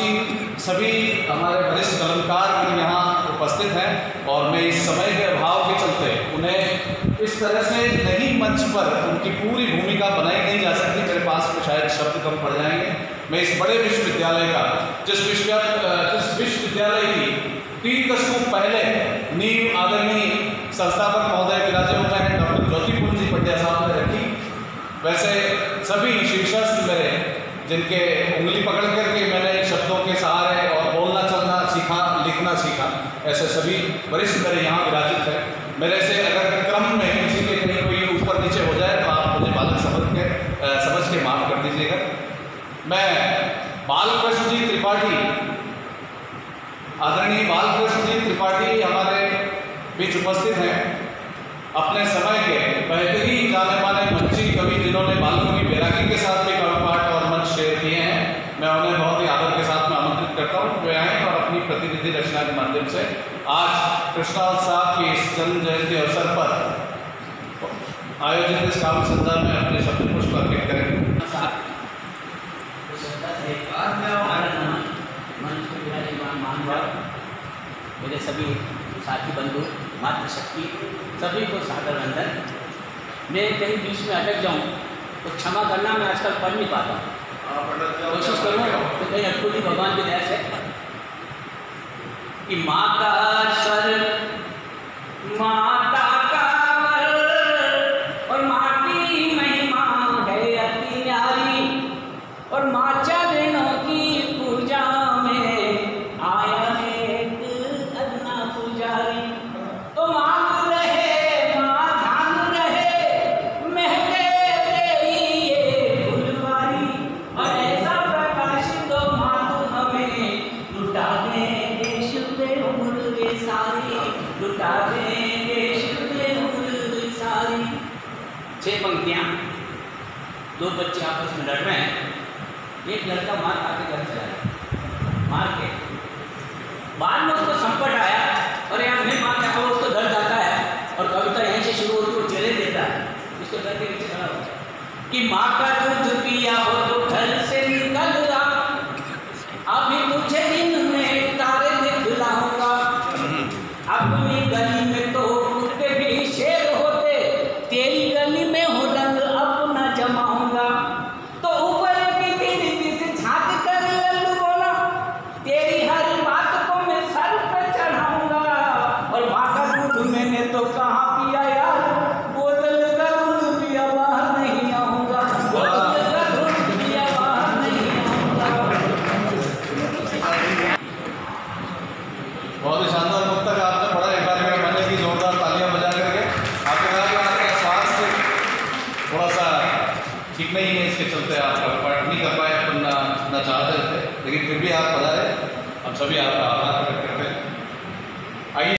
समाशीन सभी हमारे वरिष्ठ कलमकार भी यहाँ उपस्थित हैं और मैं इस समय के अभाव के चलते उन्हें इस तरह से नहीं मंच पर उनकी पूरी भूमिका बनाई नहीं जा सकती। मेरे पास में शायद शब्द कम पड़ जाएँगे। मैं इस बड़े विश्वविद्यालय का, जिस विश्व जिस विश्वविद्यालय की तीन दशकों पहले नींव आदरणीय संस्थापक महोदय विराजे हुए हैं डॉक्टर ज्योतिपुर जी पटिया साहब ने रखी। वैसे सभी शीर्षस्थ मेरे, जिनके उंगली पकड़ करके मैंने ऐसे सभी वरिष्ठ मेरे यहाँ विराजित हैं। मेरे से अगर क्रम में किसी के कहीं कोई ऊपर नीचे हो जाए तो आप मुझे बालक समझ के समझ के माफ़ कर दीजिएगा। मैं बालकृष्ण जी त्रिपाठी, आदरणीय बालकृष्ण जी त्रिपाठी हमारे बीच उपस्थित हैं। अपने समय के बेहतरीन जाने माने मंची कवि जिन्होंने बालकों की बैरागी के साथ भी कवि पाठ और मंच शेयर किए हैं मैं उन्हें बहुत ही आदर के साथ में आमंत्रित करता हूँ वे आएँ और अपनी रचना के माध्यम से आज कृष्णा साहब की इस जन्म जयंती अवसर पर आयोजित इस काव्य संध्या में अपने शब्द पुष्प अर्पित करेंगे मेरे सभी साथी बंधु मातृशक्ति सभी को सादर वंदन। मैं कहीं बीच में अटक जाऊँ तो क्षमा करना मैं आजकल पढ़ नहीं पाता। कोशिश करूँ तो कहीं अटकुटी भगवान की दया से। कि माता स्वर छह पंक्तियाँ। दो बच्चे आपस में लड़ रहे हैं। एक लड़का मार खा के घर चला मार के। बाद में उसको संकट आया और यहाँ मैं मार खाता हूँ उसको दर्द आता है और कविता यहीं से शुरू होती है चले देता है। उसको डर के नीचे खड़ा होता है। कि माँ का दूध पिया हो तो घर से निकल थोड़ा सा ठीक नहीं है इसके चलते आप पार्ट नहीं कर पाए, अपन ना ना चाहते थे लेकिन फिर भी आप बता रहे हम सभी आपका आभार प्रकट करते हैं। आइए।